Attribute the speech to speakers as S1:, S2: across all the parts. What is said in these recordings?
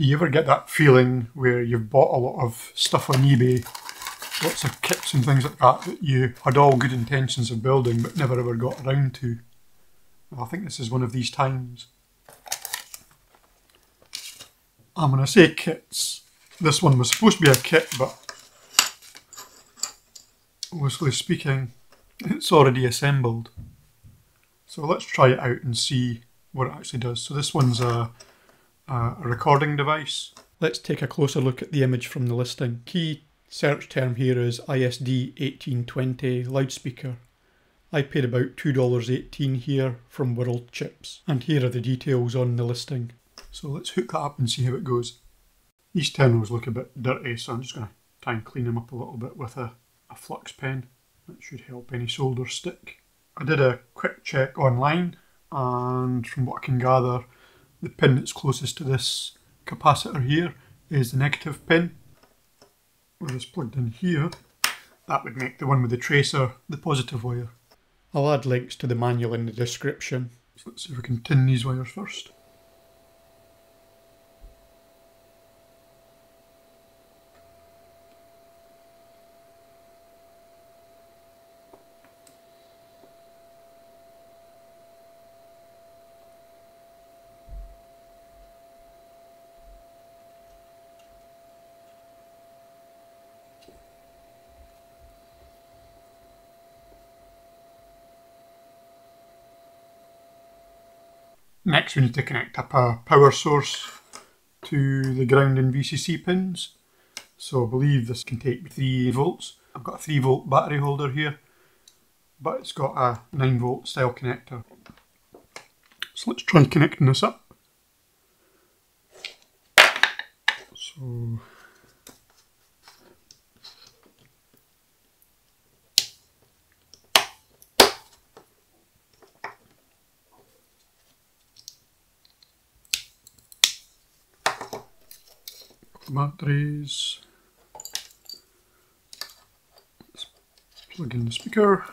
S1: Do you ever get that feeling where you've bought a lot of stuff on eBay, lots of kits and things like that, that you had all good intentions of building but never ever got around to? I think this is one of these times. I'm going to say kits. This one was supposed to be a kit, but loosely speaking, it's already assembled. So let's try it out and see what it actually does. So this one's a, a recording device. Let's take a closer look at the image from the listing. Key search term here is ISD 1820 loudspeaker. I paid about $2.18 here from World Chips. And here are the details on the listing. So let's hook that up and see how it goes. These terminals look a bit dirty, so I'm just going to try and clean them up a little bit with a, a flux pen. That should help any solder stick. I did a quick check online and from what I can gather the pin that's closest to this capacitor here is the negative pin. Where it's plugged in here, that would make the one with the tracer the positive wire. I'll add links to the manual in the description. So let's see if we can tin these wires first. Next we need to connect up a power source to the ground and VCC pins. So I believe this can take 3 volts. I've got a 3 volt battery holder here, but it's got a 9 volt style connector. So let's try connecting this up. So batteries. Let's plug in the speaker.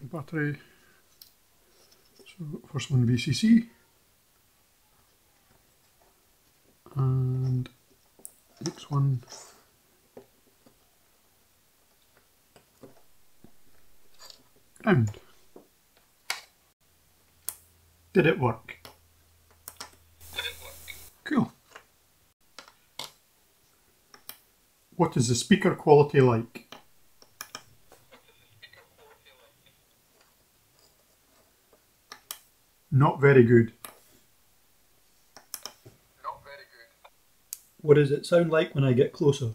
S1: Battery. So first one VCC. And next one And did it work? Cool. What is the speaker quality like? Not very good.
S2: Not very good.
S1: What does it sound like when I get closer?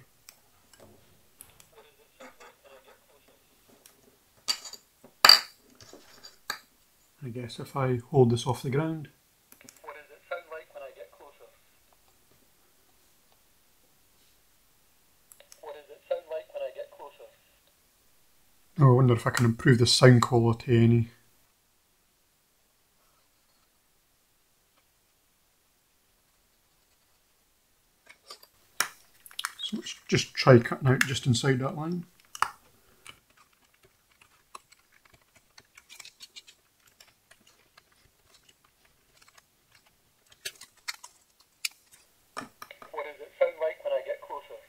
S1: Guess if I hold this off the ground.
S2: What does it sound like when I get closer? What does it sound like when I get closer?
S1: Oh, I wonder if I can improve the sound quality any. So let's just try cutting out just inside that line.
S2: What does it sound like when I get closer?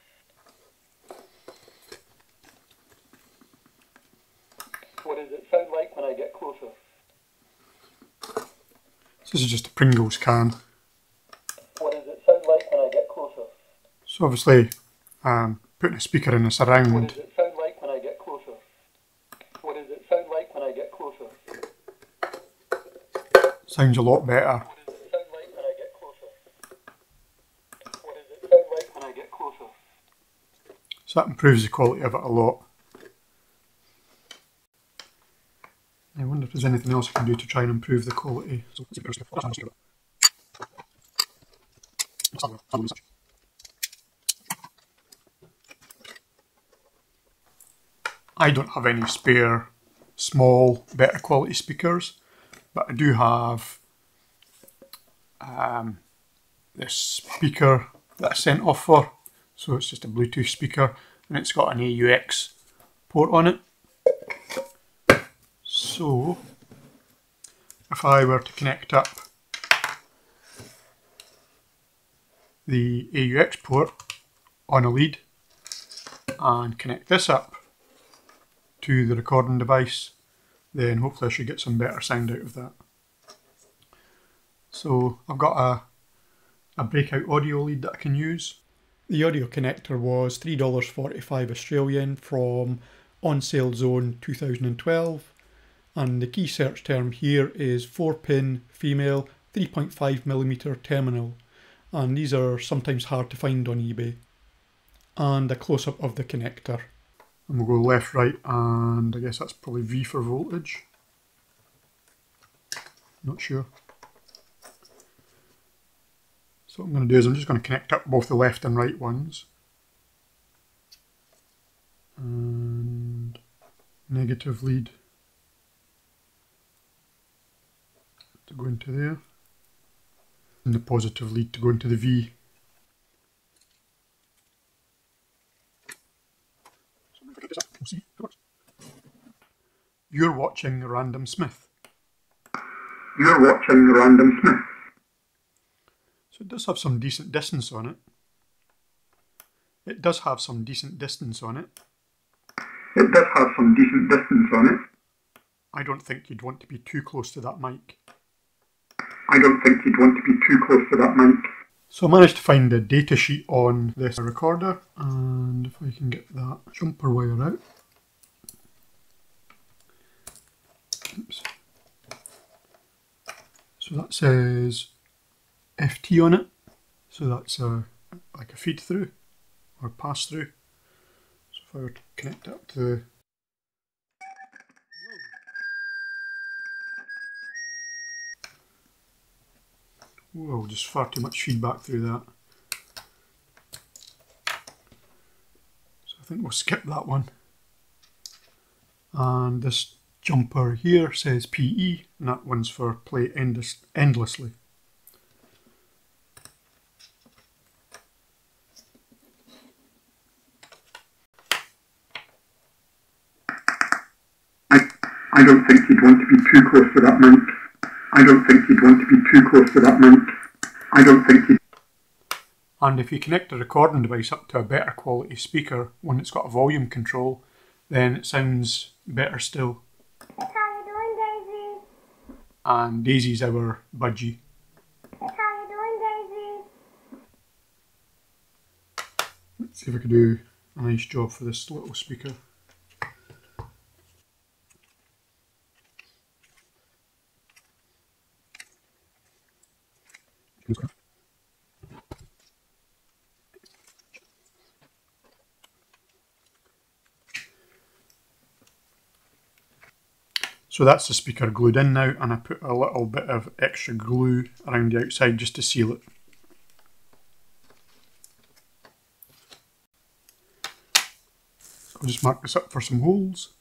S2: What does it sound like when I get closer?
S1: This is just a Pringles can.
S2: What does it sound like when I get closer?
S1: So obviously, um, putting a speaker in a
S2: What
S1: surround
S2: does it sound like when I get closer? What does it sound like when I get closer?
S1: sounds a lot better.
S2: What does it sound like when I get closer? What does it sound like when I get closer?
S1: So that improves the quality of it a lot. I wonder if there's anything else I can do to try and improve the quality. I don't have any spare small, better quality speakers, but I do have um, this speaker that I sent off for So it's just a Bluetooth speaker and it's got an AUX port on it. So if I were to connect up the AUX port on a lead and connect this up to the recording device, then hopefully I should get some better sound out of that. So I've got a, a breakout audio lead that I can use. The audio connector was $3.45 Australian from On Sale Zone 2012 and the key search term here is 4 pin female 3.5mm terminal and these are sometimes hard to find on eBay. And a close up of the connector. And we'll go left, right, and I guess that's probably V for voltage. Not sure. So what I'm going to do is I'm just going to connect up both the left and right ones. And negative lead to go into there. And the positive lead to go into the V. You're watching Random Smith.
S2: You're watching Random Smith.
S1: So it does have some decent distance on it. It does have some decent distance on it.
S2: It does have some decent distance on it.
S1: I don't think you'd want to be too close to that mic.
S2: I don't think you'd want to be too close to that mic.
S1: So I managed to find a data sheet on this recorder and if I can get that jumper wire out. Oops. So that says FT on it. So that's a, like a feed through or pass through. So if I were to connect that to the Whoa, just far too much feedback through that. So I think we'll skip that one. And this jumper here says PE, and that one's for play endless, endlessly.
S2: I, I don't think you'd want to be too close to that mic. I don't think you'd want to be too close to that mic. I don't think you'd
S1: And if you connect the recording device up to a better quality speaker, one that's got a volume control, then it sounds better still.
S3: How you doing, Daisy?
S1: And Daisy's our budgie.
S3: How you doing, Daisy?
S1: Let's see if I can do a nice job for this little speaker. So that's the speaker glued in now and I put a little bit of extra glue around the outside just to seal it. I'll just mark this up for some holes.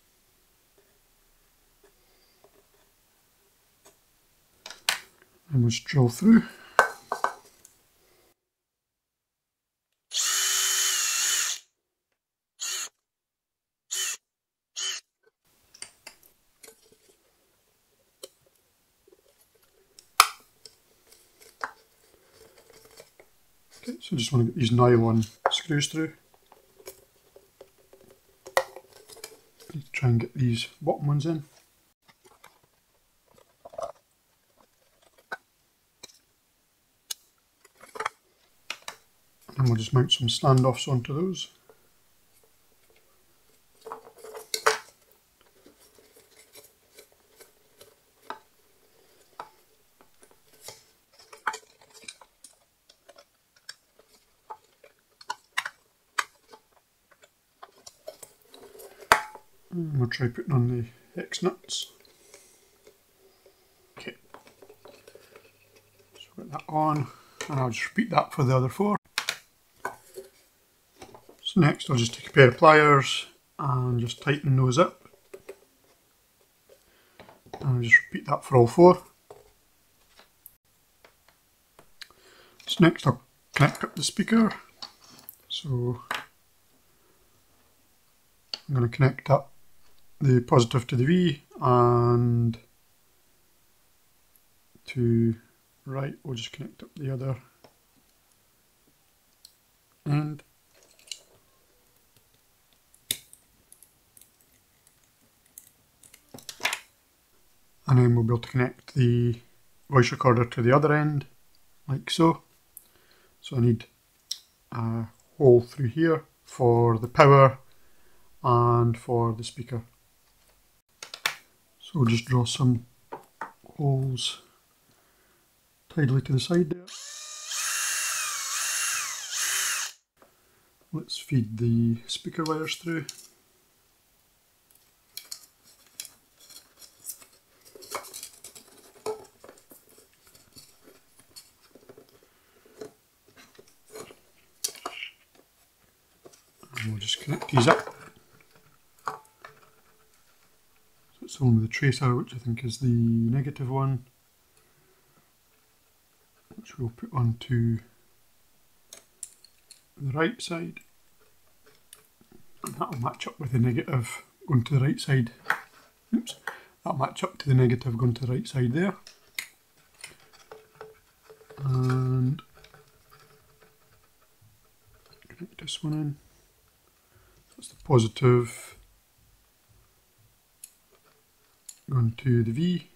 S1: And we'll just drill through. Want to get these nylon screws through. Need to try and get these bottom ones in. And we'll just mount some standoffs onto those. And we'll try putting on the hex nuts. Okay. So put that on, and I'll just repeat that for the other four. So next I'll just take a pair of pliers and just tighten those up. And I'll just repeat that for all four. So next I'll connect up the speaker. So I'm going to connect up the positive to the V and to right, we'll just connect up the other end. And then we'll be able to connect the voice recorder to the other end, like so. So I need a hole through here for the power and for the speaker. So we'll just draw some holes tidily to the side there. Let's feed the speaker wires through. And we'll just connect these up. So it's with the tracer, which I think is the negative one, which we'll put onto the right side. And that'll match up with the negative going to the right side. Oops, that'll match up to the negative going to the right side there. And connect this one in. That's the positive going to the V.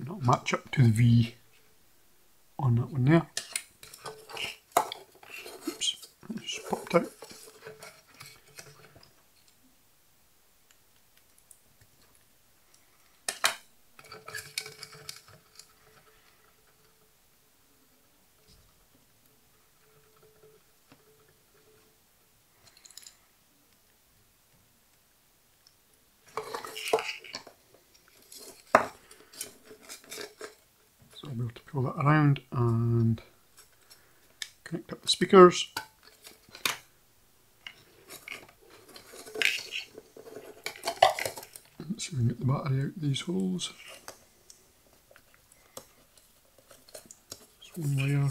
S1: It'll match up to the V on that one there. Oops, just popped out. Pull that around and connect up the speakers. Let's see if we can get the battery out these holes. Just one wire.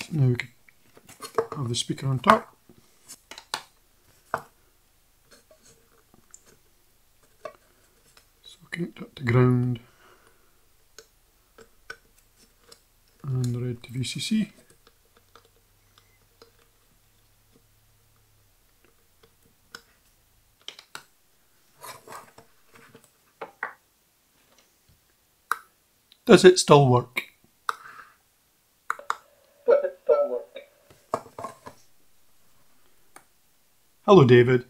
S1: So now we can have the speaker on top. So connect that to ground and the to VCC. Does it still work?
S4: Does it still work?
S1: Hello, David.